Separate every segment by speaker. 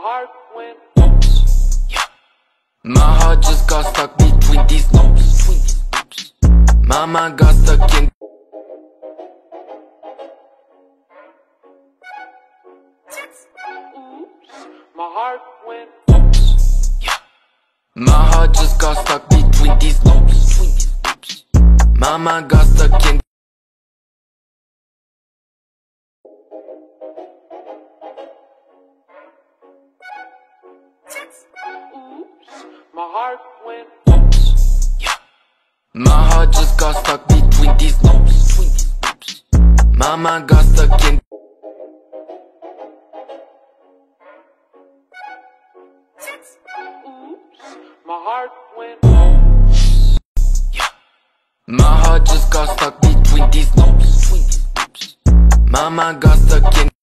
Speaker 1: heart went.
Speaker 2: My heart just got stuck between these loops. My mind got stuck in.
Speaker 1: My heart went. oops. Yeah.
Speaker 2: My heart just got stuck between these loops. My mind got stuck in.
Speaker 1: My heart
Speaker 2: just got stuck between these loops. My mind got stuck in.
Speaker 1: My heart went.
Speaker 2: My heart just got stuck between these loops. My mind got stuck in.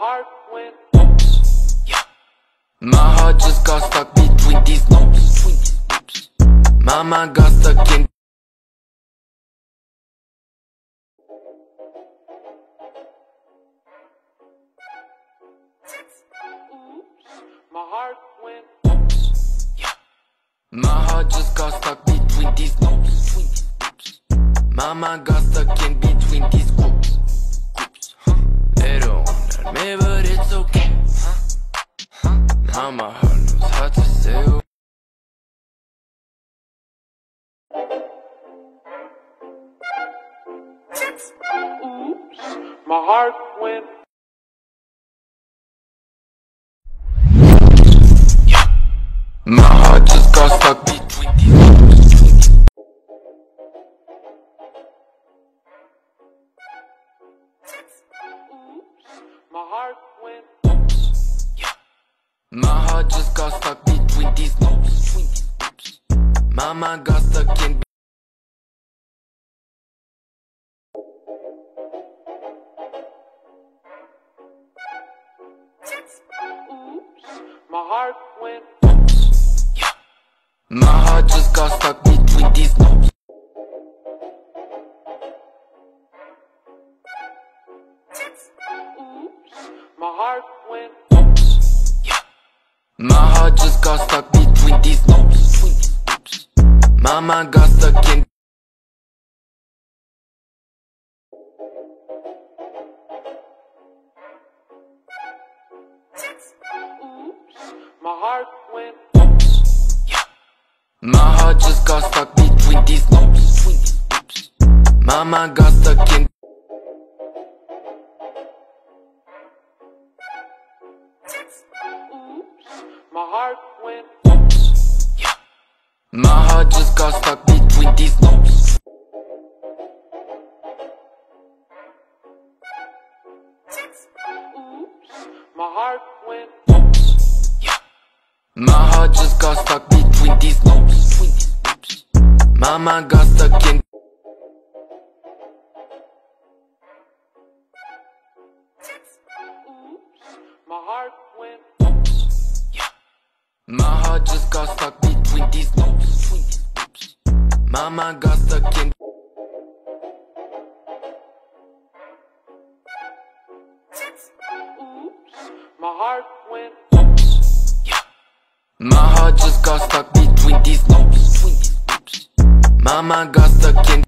Speaker 1: Heart went.
Speaker 2: My heart just got stuck between these loops. My mind got stuck in.
Speaker 1: My heart went.
Speaker 2: My heart just got stuck between these loops. My mind got stuck in between these groups. Me, but it's okay. Now my heart knows how to say. oh.
Speaker 1: My heart went.
Speaker 2: My heart just got stuck mind got stuck in.
Speaker 1: My heart went. yeah.
Speaker 2: My heart just got stuck between these loops.
Speaker 1: My heart went. yeah.
Speaker 2: My heart just got stuck between these loops. My mind got stuck in. Oops.
Speaker 1: My heart went. oops. Yeah.
Speaker 2: My heart just got stuck between these loops. My mind got stuck in. Oops.
Speaker 1: My heart went.
Speaker 2: My heart just got stuck between these loops.
Speaker 1: My heart went. Oops.
Speaker 2: My heart just got stuck between these loops. My mind got stuck in. Mind got stuck in.
Speaker 1: My heart went.
Speaker 2: My heart just got stuck between these loops. My mind got stuck in.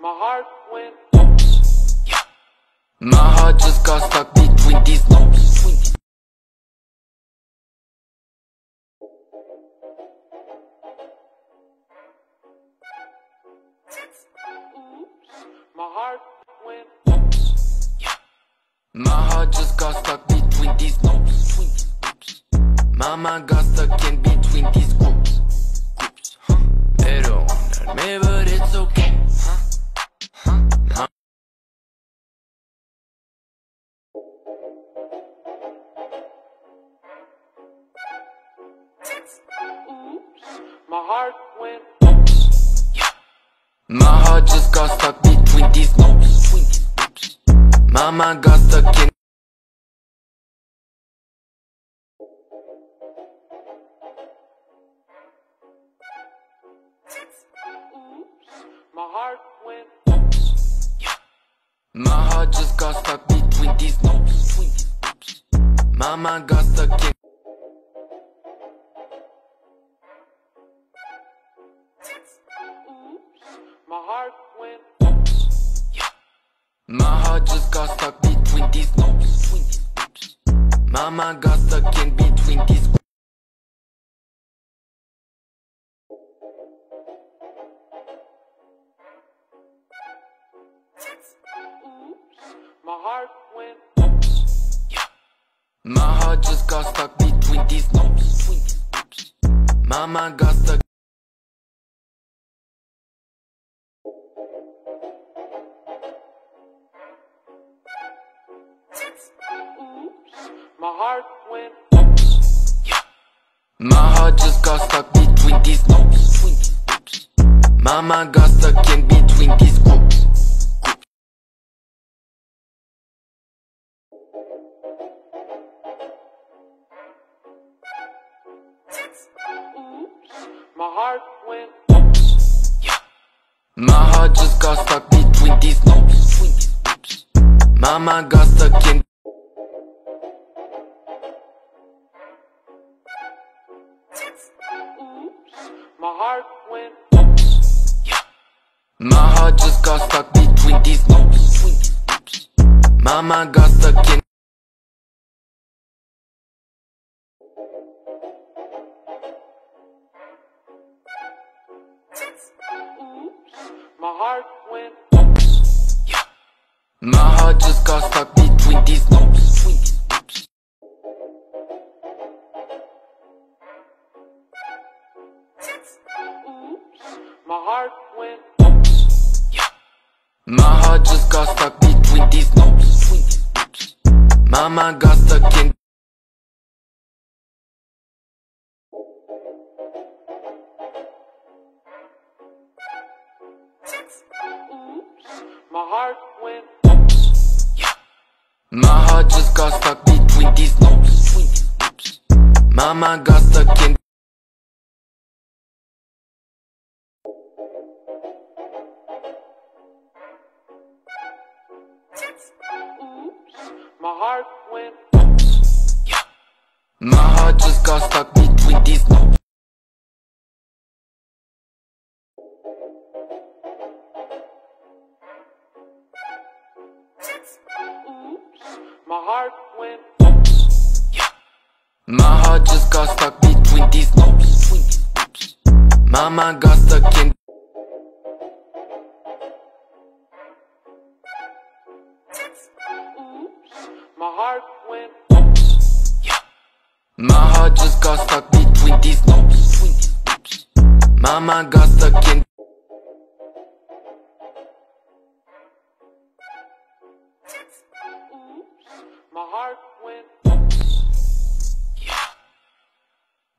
Speaker 1: My heart went.
Speaker 2: My heart just got stuck between these loops.
Speaker 1: My heart went. Oops.
Speaker 2: My heart just got stuck between these loops. My mind got stuck in between these groups. Groups. They don't want me, but it's okay.
Speaker 1: My heart went.
Speaker 2: My heart just got stuck between these loops. Mama got stuck in.
Speaker 1: Oops, my heart went.
Speaker 2: My heart just got stuck between these loops. Mama got stuck in.
Speaker 1: My heart
Speaker 2: just got stuck between these loops. Mama got stuck in between these.
Speaker 1: Oops, my heart went. oops.
Speaker 2: My heart just got stuck between these loops. Mama got stuck.
Speaker 1: Heart went.
Speaker 2: My heart just got stuck between these loops. mind got stuck in between these groups.
Speaker 1: Oops, my heart went. Oops. Yeah.
Speaker 2: My heart just got stuck between these loops. mind got stuck in.
Speaker 1: Oops, my heart went.
Speaker 2: My heart just got stuck between these loops. My mind got stuck in.
Speaker 1: Oops, my heart went.
Speaker 2: yeah My heart just got stuck
Speaker 1: My heart
Speaker 2: just got stuck between these loops. Mama got stuck in.
Speaker 1: Oops, my heart went. Oops.
Speaker 2: My heart just got stuck between these loops. Mama got stuck in.
Speaker 1: My heart went.
Speaker 2: My heart just got stuck between these loops. Mama got stuck in.
Speaker 1: Oops, my heart went. oops. Yeah.
Speaker 2: My heart just got stuck between these loops. Mama got stuck in.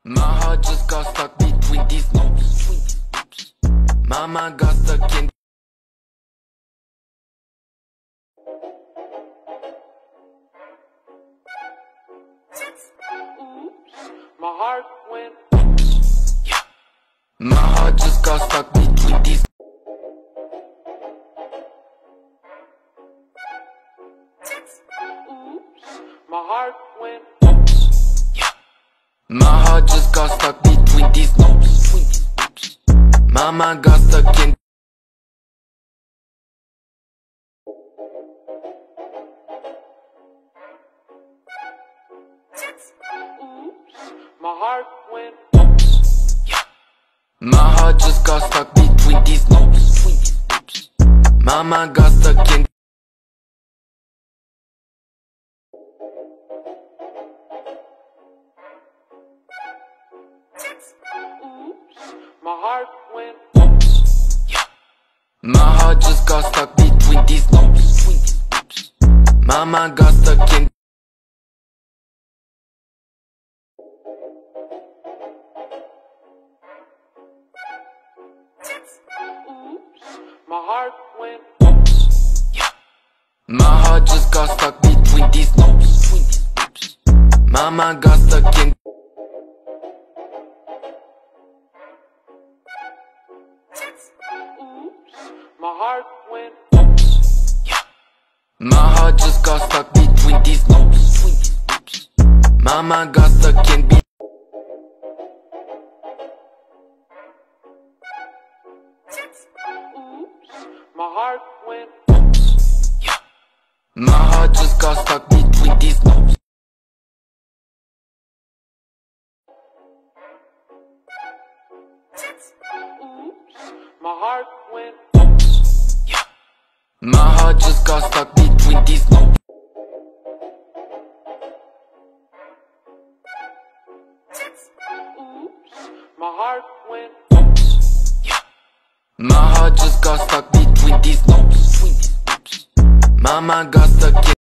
Speaker 1: My heart
Speaker 2: just got stuck between these loops. Mama got stuck in.
Speaker 1: Oops, my heart went.
Speaker 2: My heart just got stuck between these.
Speaker 1: Oops, my heart went.
Speaker 2: My heart just got stuck between these loops. Mama got stuck in.
Speaker 1: Oops, my heart went. Oops. My heart
Speaker 2: just got stuck between these loops. Mama got stuck in.
Speaker 1: My heart went. Yeah.
Speaker 2: My heart just got stuck between these loops. Mama got stuck in.
Speaker 1: Oops, my heart went.
Speaker 2: Oops. My heart just got stuck between these loops. Mama got stuck in. Mama got stuck in. Be-
Speaker 1: Oops, my heart went.
Speaker 2: Oops, yeah. My heart just got stuck between these.
Speaker 1: Oops, my heart went.
Speaker 2: Oops, yeah. My heart just got stuck between these loops.